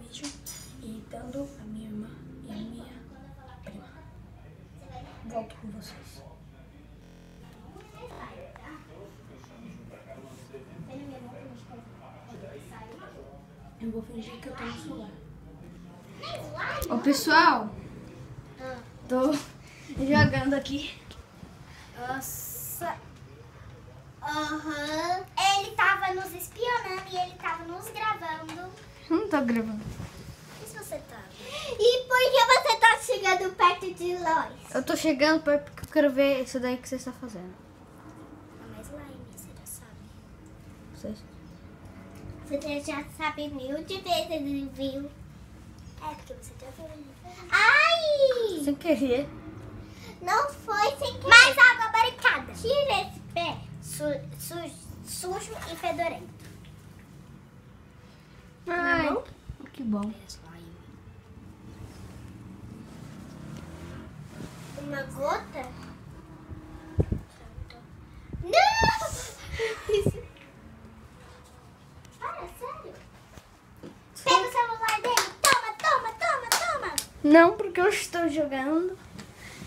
vídeo imitando a minha irmã e a minha prima. Volto com vocês. Eu vou fingir que eu tô no celular. Ô pessoal, tô jogando aqui. Nossa. Aham. Ele tava nos espionando e ele tava nos gravando. Não tô gravando. E se você tava? E por que você tá chegando perto de nós? Eu tô chegando perto porque eu quero ver isso daí que você está fazendo. Mas lá, você já sabe. Vocês- Você já sabe mil de vezes, viu? É, porque você já viu. Ai! Sem querer. Não foi sem querer. Mais água barricada. Tira esse pé su- su- sujo e fedorento. Ai, Não? que bom. Uma gota? Não! Para, sério. Pega o celular dele. Toma, toma, toma, toma. Não, porque eu estou jogando.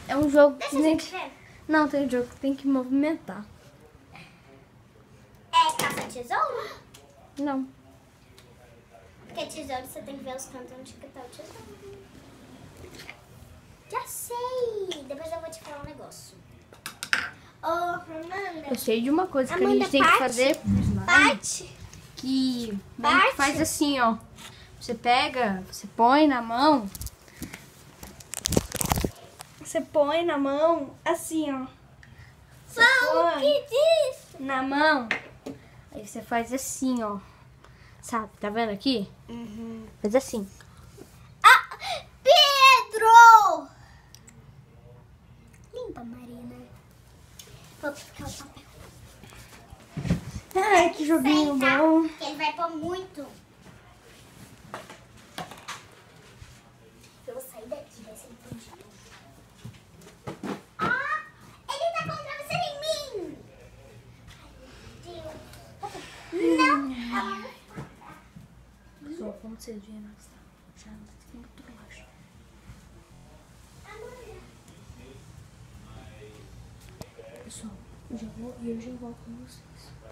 É um jogo que Deixa eu nem... ver. Não, tem um jogo que tem que movimentar. É caça-tesouro? Não. Porque tesouro você tem que ver os cantos onde que tá o tesouro. Já sei. Depois eu vou te falar um negócio. Ô, Amanda. Eu sei de uma coisa que a Amanda, gente tem que fazer. Parte. Que faz assim, ó. Você pega, você põe na mão. Você põe na mão assim, ó. Fala o que diz. na mão. Aí você faz assim, ó. Sabe? Tá vendo aqui? Faz assim. Ah, Pedro! Limpa, Marina. Vou ficar o papel. Ai, que joguinho Senta, bom. que Ele vai pôr muito. Eu vou sair daqui, vai ser entendido. Ah, ele tá com travesseiro em mim. Ai, meu Deus. Não. Ah, Como vocês viram, já está muito baixo. Pessoal, eu já vou eu já volto com vocês.